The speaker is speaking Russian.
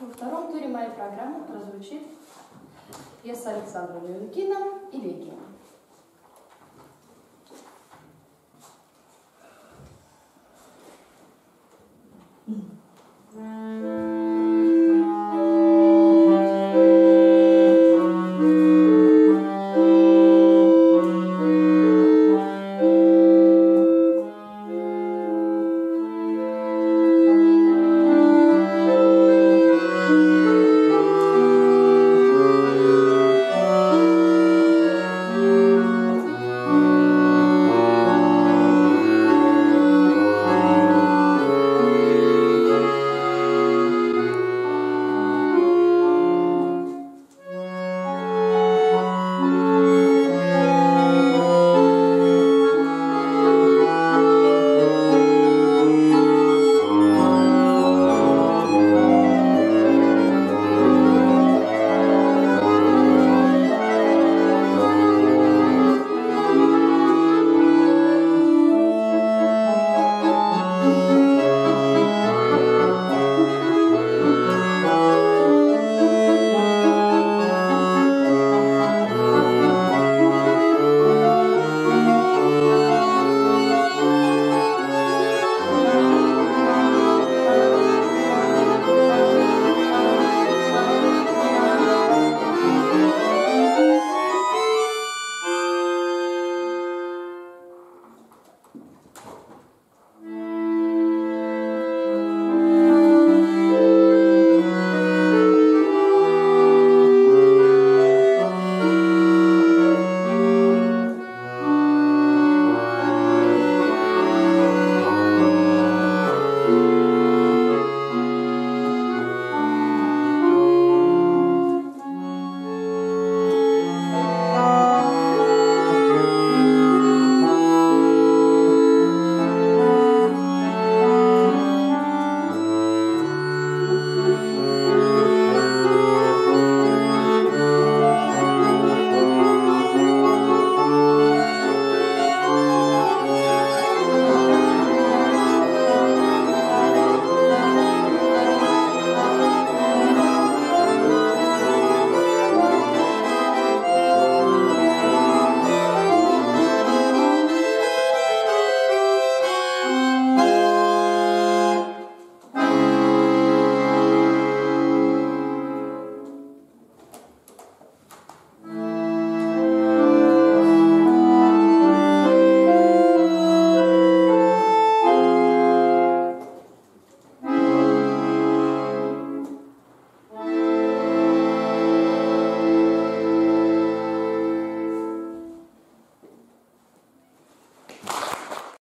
Во втором туре моей программы прозвучит пьеса Александра Леонкина и Векина. Mm-hmm.